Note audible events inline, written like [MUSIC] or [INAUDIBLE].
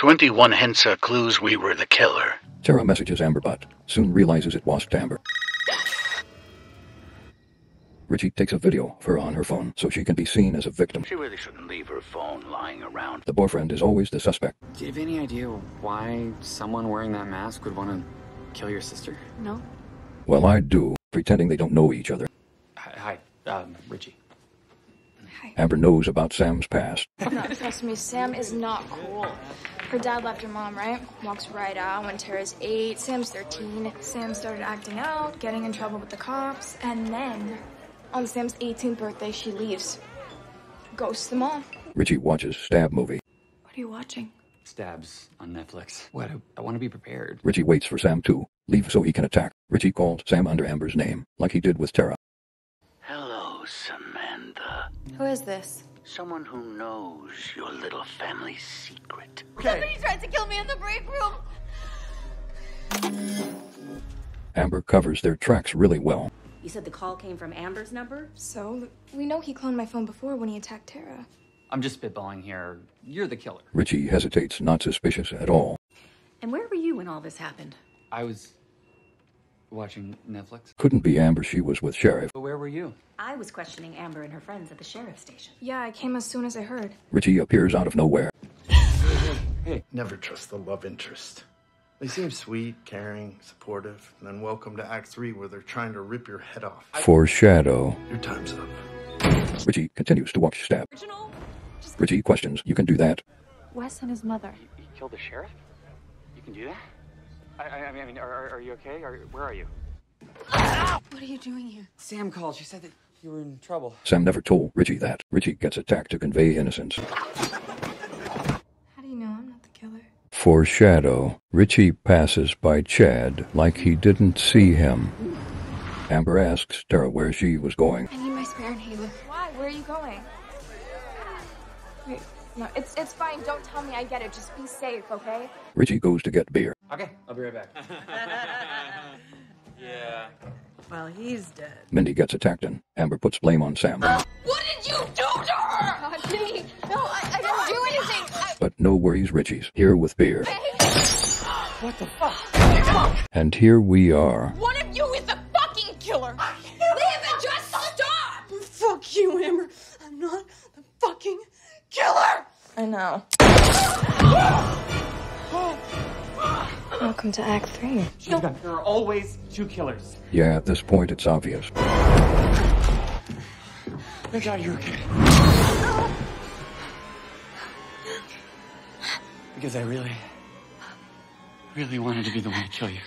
21 hints Hensa clues we were the killer. Tara messages Amber but soon realizes it wasn't Amber. Richie takes a video of her on her phone so she can be seen as a victim. She really shouldn't leave her phone lying around. The boyfriend is always the suspect. Do you have any idea why someone wearing that mask would want to kill your sister? No? Well, I do, pretending they don't know each other. Hi, hi um, Richie. Hi. Amber knows about Sam's past. [LAUGHS] No, trust me, Sam is not cool. Her dad left her mom, right? Walks right out when Tara's eight, Sam's 13. Sam started acting out, getting in trouble with the cops, and then on Sam's 18th birthday, she leaves. Ghosts them all. Richie watches Stab movie. What are you watching? Stabs on Netflix. What? I, I want to be prepared. Richie waits for Sam to leave so he can attack. Richie called Sam under Amber's name, like he did with Tara. Hello, Samantha. Who is this? Someone who knows your little family secret. Somebody tried to kill me in the break room. Amber covers their tracks really well. You said the call came from Amber's number? So, we know he cloned my phone before when he attacked Tara. I'm just spitballing here. You're the killer. Richie hesitates, not suspicious at all. And where were you when all this happened? I was watching Netflix. Couldn't be Amber, she was with Sheriff. But where were you? I was questioning Amber and her friends at the sheriff's station. Yeah, I came as soon as I heard. Richie appears out of nowhere. [LAUGHS] Hey. Never trust the love interest. They seem sweet, caring, supportive, and then welcome to Act 3 where they're trying to rip your head off. Foreshadow. Your time's up. Richie continues to watch Stab. Original? Richie questions, You can do that. Wes and his mother. You killed the sheriff? You can do that? I, I, I mean, are, are, are you okay? Are, where are you? What are you doing here? Sam called. She said that you were in trouble. Sam never told Richie that. Richie gets attacked to convey innocence. How do you know I'm not the killer? Foreshadow. Richie passes by Chad like he didn't see him. Amber asks Tara where she was going. I need my spare inhaler. Why? Where are you going? Wait, no, it's it's fine. Don't tell me. I get it. Just be safe, okay? Richie goes to get beer. Okay, I'll be right back. [LAUGHS] yeah. Well, he's dead. Mindy gets attacked and Amber puts blame on Sam. What did you do to her? God, Jimmy. No, I, I didn't do anything. I, But no worries, Richie's here with beer. What the fuck? And here we are. One of you is the fucking killer. Leave it. Just stop. Fuck you, Amber. I'm not the fucking killer. I know. [LAUGHS] Welcome to Act Three. There are always two killers. Yeah, at this point it's obvious. Thank God you're okay. Because I really, really wanted to be the one to kill you.